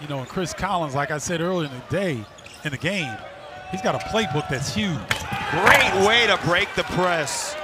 You know, and Chris Collins, like I said earlier in the day, in the game, he's got a playbook that's huge. Great way to break the press.